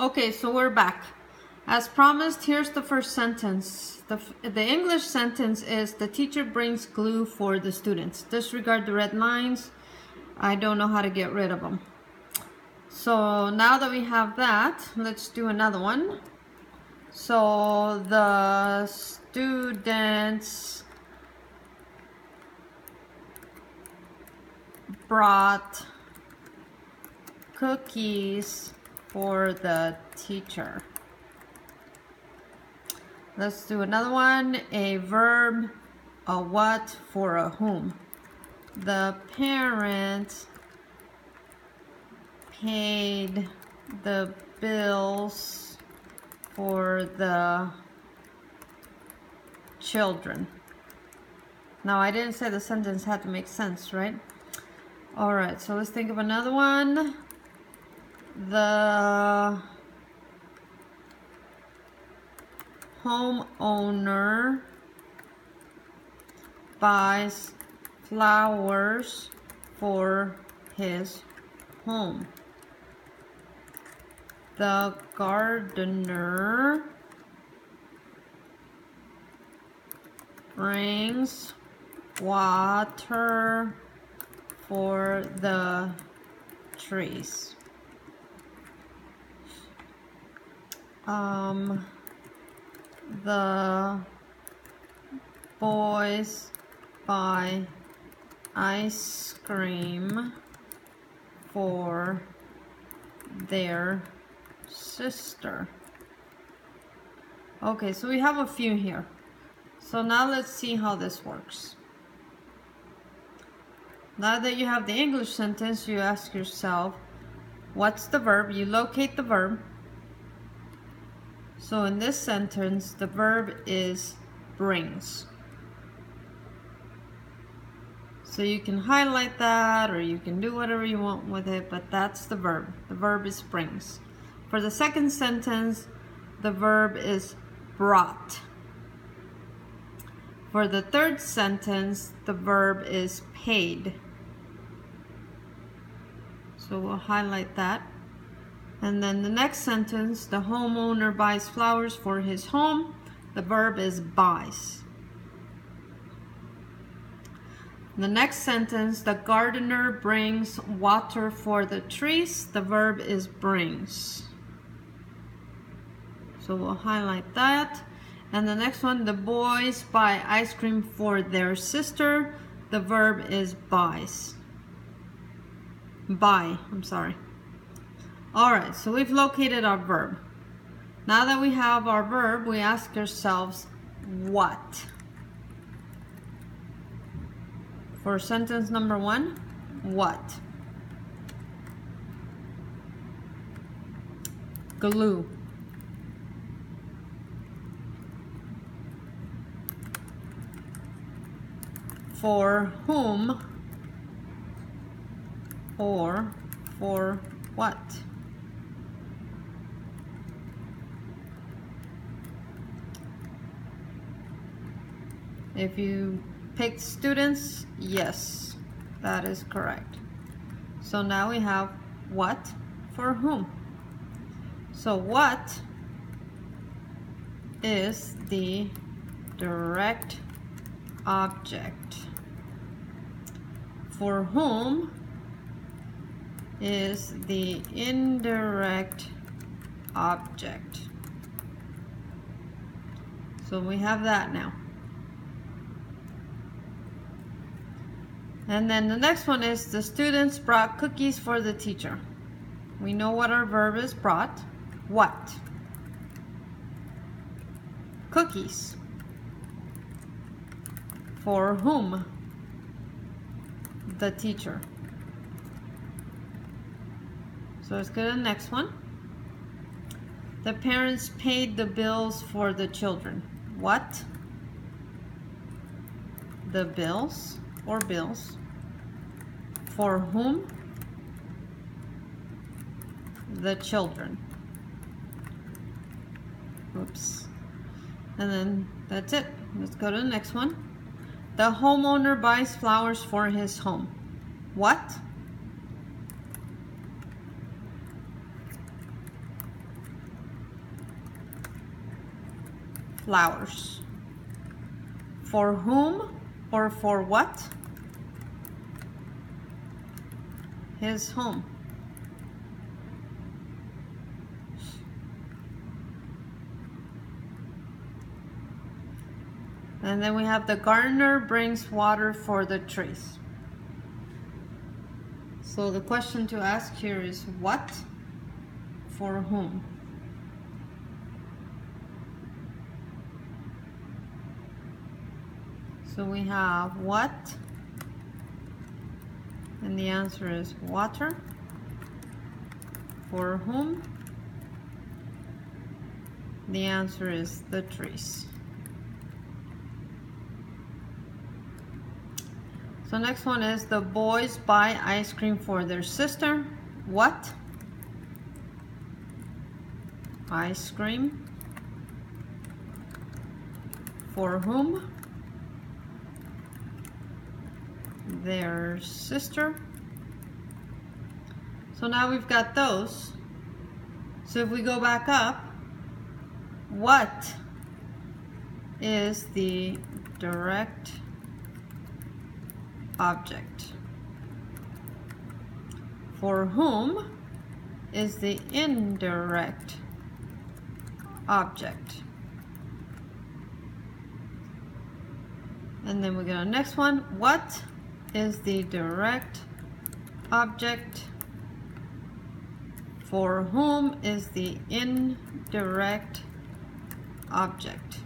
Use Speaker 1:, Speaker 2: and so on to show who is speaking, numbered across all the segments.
Speaker 1: Okay, so we're back. As promised, here's the first sentence. The, the English sentence is the teacher brings glue for the students. Disregard the red lines. I don't know how to get rid of them. So now that we have that, let's do another one. So the students brought cookies for the teacher. Let's do another one. A verb, a what for a whom. The parent paid the bills for the children. Now, I didn't say the sentence had to make sense, right? All right, so let's think of another one the homeowner buys flowers for his home. The gardener brings water for the trees. Um, the boys buy ice cream for their sister. Okay, so we have a few here. So now let's see how this works. Now that you have the English sentence, you ask yourself, what's the verb? You locate the verb. So in this sentence, the verb is brings. So you can highlight that or you can do whatever you want with it, but that's the verb. The verb is brings. For the second sentence, the verb is brought. For the third sentence, the verb is paid. So we'll highlight that. And then the next sentence, the homeowner buys flowers for his home. The verb is buys. The next sentence, the gardener brings water for the trees. The verb is brings. So we'll highlight that. And the next one, the boys buy ice cream for their sister. The verb is buys. Buy, I'm sorry. All right, so we've located our verb. Now that we have our verb, we ask ourselves, what? For sentence number one, what? Glue. For whom or for what? If you picked students, yes, that is correct. So now we have what for whom. So what is the direct object? For whom is the indirect object. So we have that now. And then the next one is the students brought cookies for the teacher. We know what our verb is brought. What? Cookies. For whom? The teacher. So let's go to the next one. The parents paid the bills for the children. What? The bills or bills for whom? The children. Oops. And then that's it. Let's go to the next one. The homeowner buys flowers for his home. What? Flowers. For whom or for what? His home. And then we have the gardener brings water for the trees. So the question to ask here is what for whom? So we have what, and the answer is water. For whom? The answer is the trees. So next one is the boys buy ice cream for their sister. What? Ice cream. For whom? Their sister. So now we've got those. So if we go back up, what is the direct object. For whom is the indirect object. And then we to the next one. What is the direct object? For whom is the indirect object?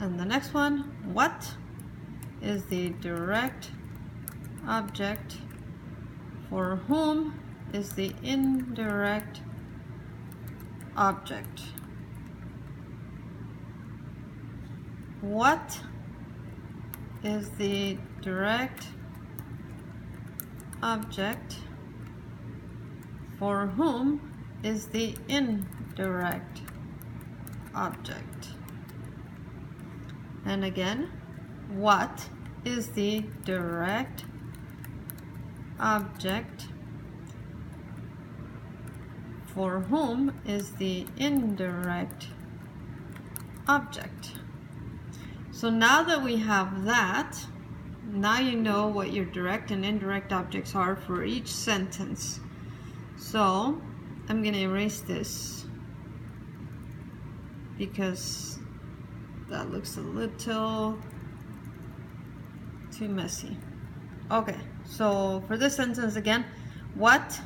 Speaker 1: And the next one, what is the direct object for whom is the indirect object? What is the direct object for whom is the indirect object? And again, what is the direct object for whom is the indirect object. So now that we have that, now you know what your direct and indirect objects are for each sentence. So I'm going to erase this because that looks a little too messy. Okay, so for this sentence again, what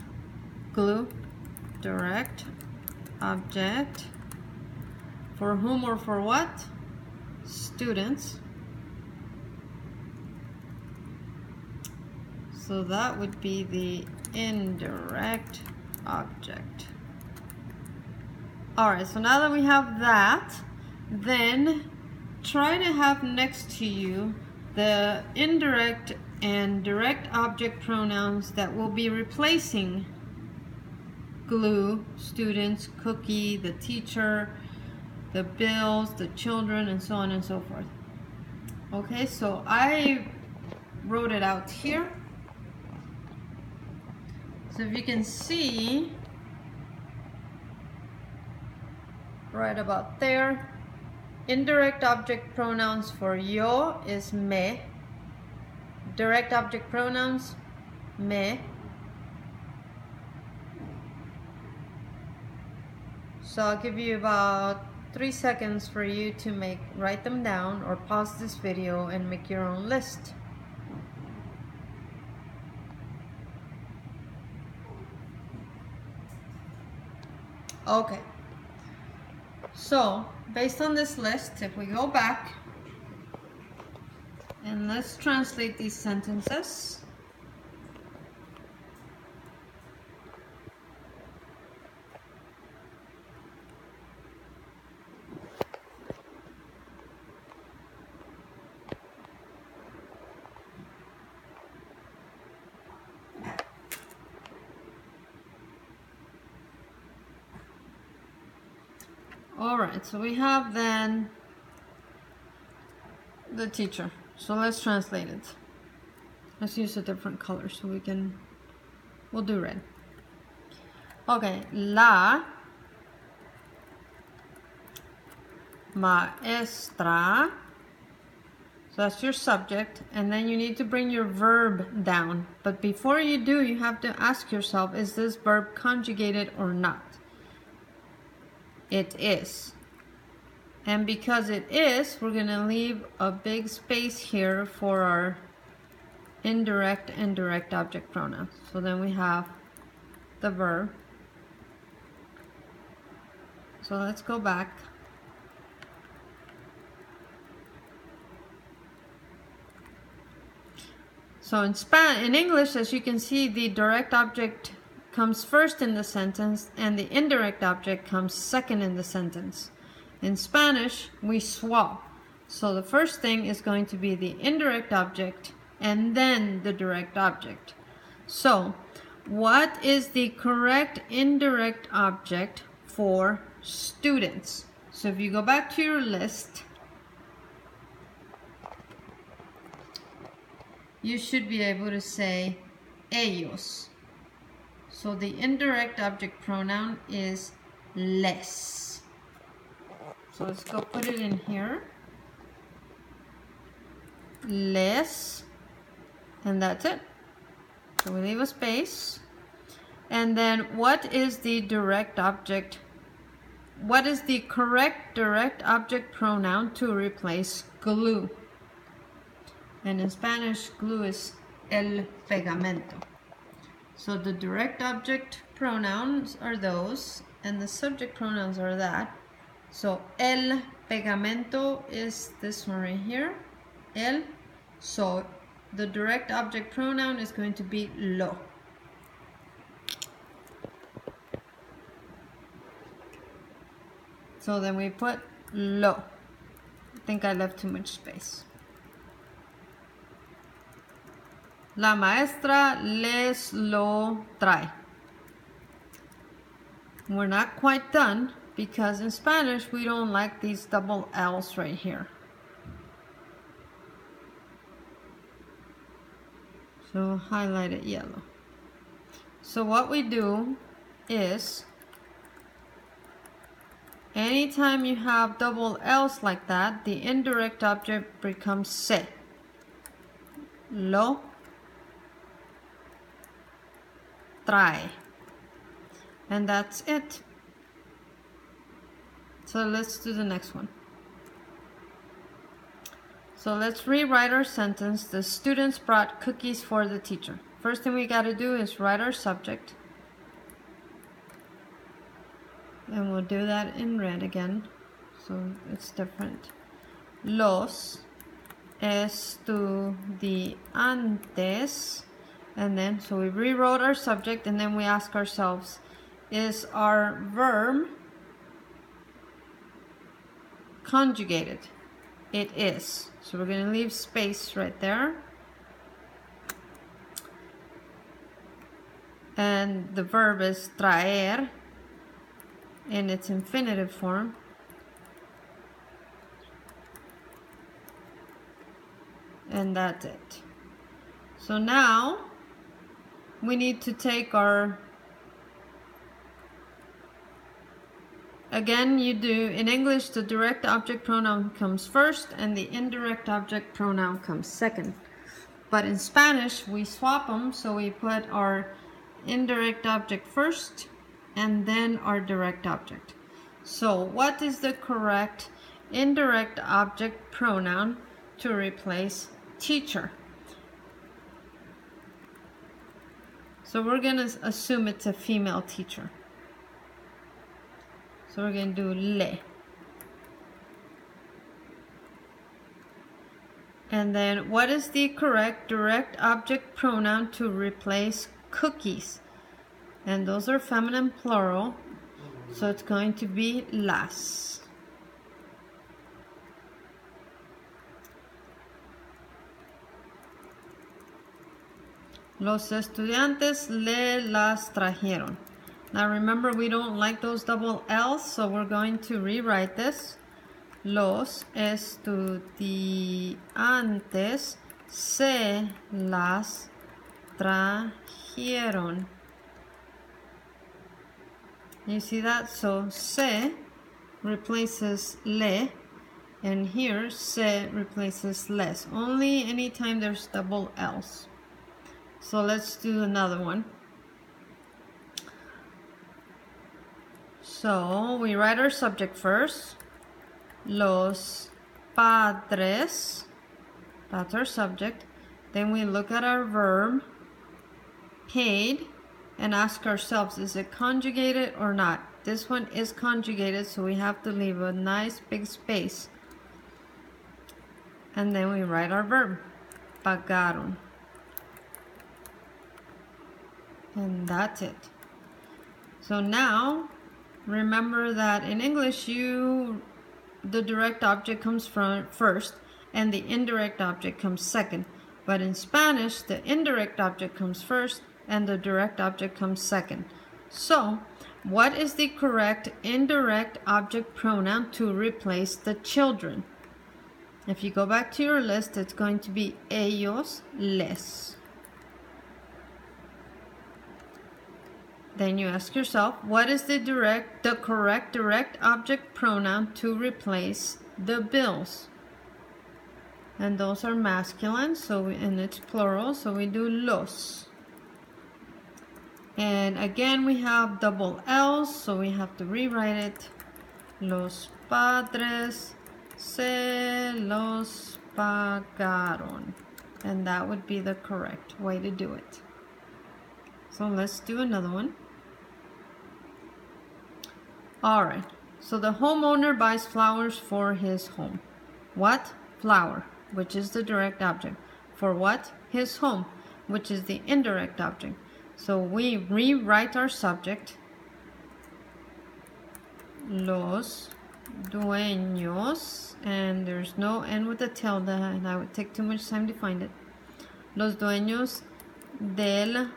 Speaker 1: glue direct object for whom or for what? Students. So that would be the indirect object. Alright, so now that we have that, then try to have next to you the indirect and direct object pronouns that will be replacing glue, students, cookie, the teacher, the bills, the children, and so on and so forth. Okay, so I wrote it out here. So if you can see, right about there, Indirect object pronouns for yo is me. Direct object pronouns, me. So I'll give you about three seconds for you to make write them down or pause this video and make your own list. Okay. So based on this list, if we go back and let's translate these sentences. All right, so we have then the teacher. So let's translate it. Let's use a different color so we can, we'll do red. Okay, la maestra. So that's your subject. And then you need to bring your verb down. But before you do, you have to ask yourself, is this verb conjugated or not? It is. And because it is, we're going to leave a big space here for our indirect and direct object pronouns. So then we have the verb. So let's go back. So in Span in English, as you can see, the direct object comes first in the sentence and the indirect object comes second in the sentence. In Spanish, we swap. So the first thing is going to be the indirect object and then the direct object. So, what is the correct indirect object for students? So if you go back to your list, you should be able to say ellos. So the indirect object pronoun is les. So let's go put it in here. Les. And that's it. So we leave a space. And then what is the direct object? What is the correct direct object pronoun to replace glue? And in Spanish, glue is el pegamento. So the direct object pronouns are those, and the subject pronouns are that. So el pegamento is this one right here, el. So the direct object pronoun is going to be lo. So then we put lo. I think I left too much space. La maestra les lo trae. We're not quite done because in Spanish we don't like these double L's right here. So highlight it yellow. So what we do is anytime you have double L's like that, the indirect object becomes se. Lo trae. And that's it. So let's do the next one. So let's rewrite our sentence. The students brought cookies for the teacher. First thing we got to do is write our subject. And we'll do that in red again. So it's different. Los estudiantes and then, so we rewrote our subject and then we ask ourselves, is our verb conjugated? It is. So we're going to leave space right there. And the verb is traer in its infinitive form. And that's it. So now we need to take our Again, you do, in English, the direct object pronoun comes first and the indirect object pronoun comes second. But in Spanish, we swap them, so we put our indirect object first and then our direct object. So what is the correct indirect object pronoun to replace teacher? So we're going to assume it's a female teacher. So we're going to do le. And then what is the correct direct object pronoun to replace cookies? And those are feminine plural. So it's going to be las. Los estudiantes le las trajeron. Now remember we don't like those double L's, so we're going to rewrite this. Los estudiantes se las trajeron. You see that? So se replaces le And here, se replaces les. Only anytime there's double L's. So let's do another one. So we write our subject first. Los padres. That's our subject. Then we look at our verb, paid, and ask ourselves, is it conjugated or not? This one is conjugated, so we have to leave a nice big space. And then we write our verb, pagaron. And that's it. So now, remember that in English, you the direct object comes from first and the indirect object comes second. But in Spanish, the indirect object comes first and the direct object comes second. So, what is the correct indirect object pronoun to replace the children? If you go back to your list, it's going to be ellos, les. Then you ask yourself, what is the direct, the correct direct object pronoun to replace the bills? And those are masculine, so we, and it's plural, so we do los. And again, we have double L's, so we have to rewrite it. Los padres se los pagaron. And that would be the correct way to do it. So let's do another one. All right. So the homeowner buys flowers for his home. What? Flower, which is the direct object. For what? His home, which is the indirect object. So we rewrite our subject. Los dueños, and there's no N with a tilde, and I would take too much time to find it. Los dueños del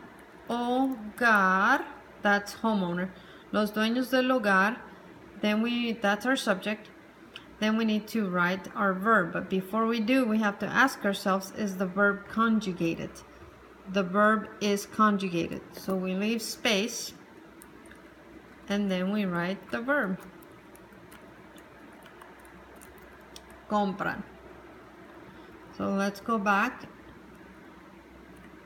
Speaker 1: hogar, that's homeowner los dueños del hogar, then we, that's our subject, then we need to write our verb. But before we do, we have to ask ourselves, is the verb conjugated? The verb is conjugated. So we leave space, and then we write the verb. Compran. So let's go back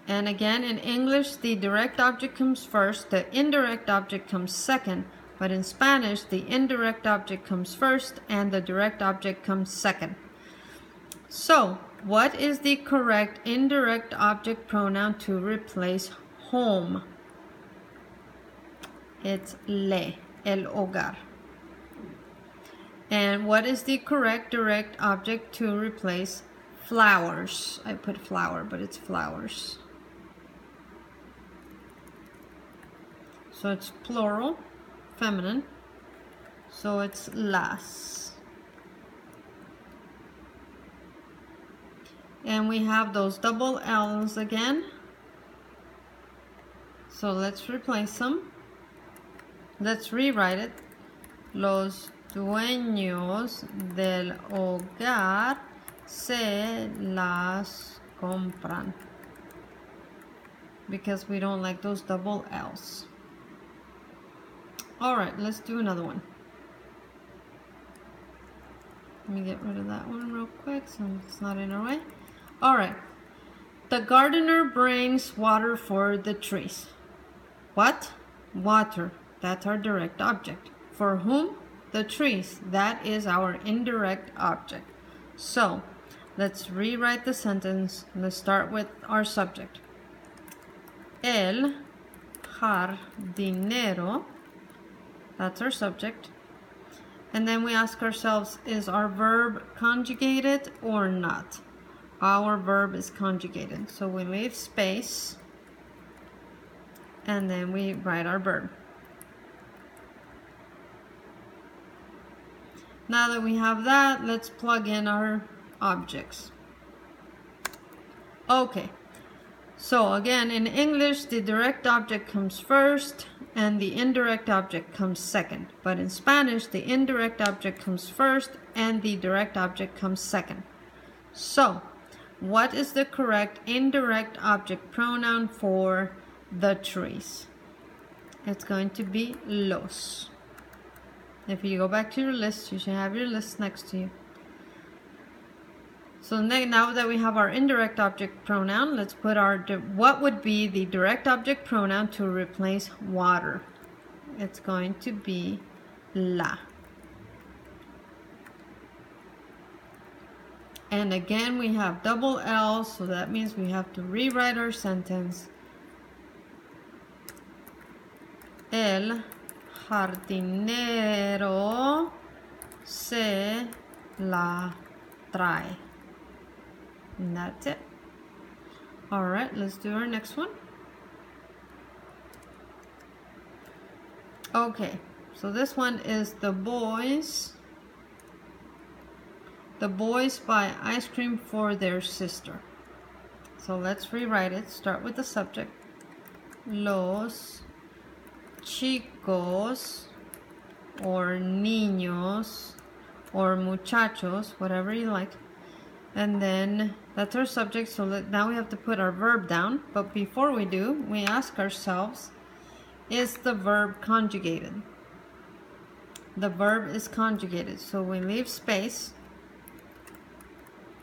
Speaker 1: and again, in English, the direct object comes first, the indirect object comes second. But in Spanish, the indirect object comes first and the direct object comes second. So, what is the correct indirect object pronoun to replace home? It's le, el hogar. And what is the correct direct object to replace flowers? I put flower, but it's flowers. So it's plural, feminine. So it's las. And we have those double L's again. So let's replace them. Let's rewrite it. Los dueños del hogar se las compran. Because we don't like those double L's. All right, let's do another one. Let me get rid of that one real quick so it's not in our way. All right. The gardener brings water for the trees. What? Water. That's our direct object. For whom? The trees. That is our indirect object. So, let's rewrite the sentence. Let's start with our subject. El jardinero that's our subject. And then we ask ourselves, is our verb conjugated or not? Our verb is conjugated. So we leave space and then we write our verb. Now that we have that, let's plug in our objects. Okay, so again, in English, the direct object comes first and the indirect object comes second. But in Spanish, the indirect object comes first and the direct object comes second. So, what is the correct indirect object pronoun for the trees? It's going to be los. If you go back to your list, you should have your list next to you. So now that we have our indirect object pronoun, let's put our, what would be the direct object pronoun to replace water? It's going to be la. And again, we have double L, so that means we have to rewrite our sentence. El jardinero se la trae. And that's it. All right, let's do our next one. Okay, so this one is the boys. The boys buy ice cream for their sister. So let's rewrite it. Start with the subject. Los chicos or niños or muchachos, whatever you like. And then that's our subject, so now we have to put our verb down. But before we do, we ask ourselves, is the verb conjugated? The verb is conjugated, so we leave space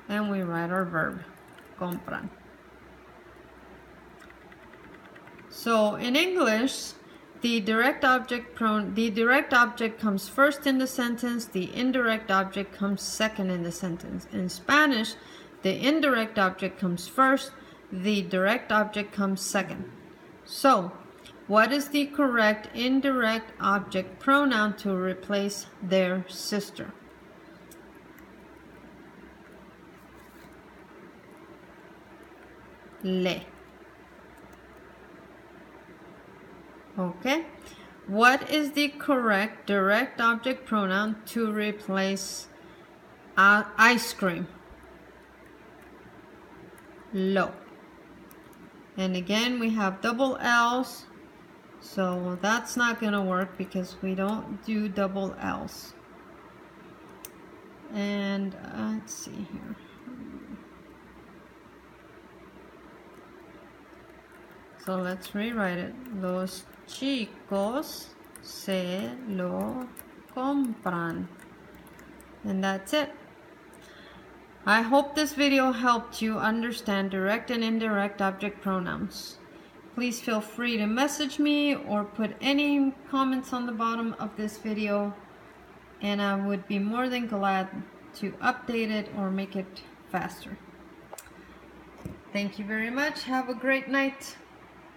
Speaker 1: and we write our verb, compran. So in English, the direct object the direct object comes first in the sentence, the indirect object comes second in the sentence. In Spanish, the indirect object comes first, the direct object comes second. So, what is the correct indirect object pronoun to replace their sister? Le. Okay. What is the correct direct object pronoun to replace uh, ice cream? Lo. And again, we have double L's. So that's not going to work because we don't do double L's. And uh, let's see here. So let's rewrite it. Los chicos se lo compran. And that's it. I hope this video helped you understand direct and indirect object pronouns. Please feel free to message me or put any comments on the bottom of this video and I would be more than glad to update it or make it faster. Thank you very much. Have a great night.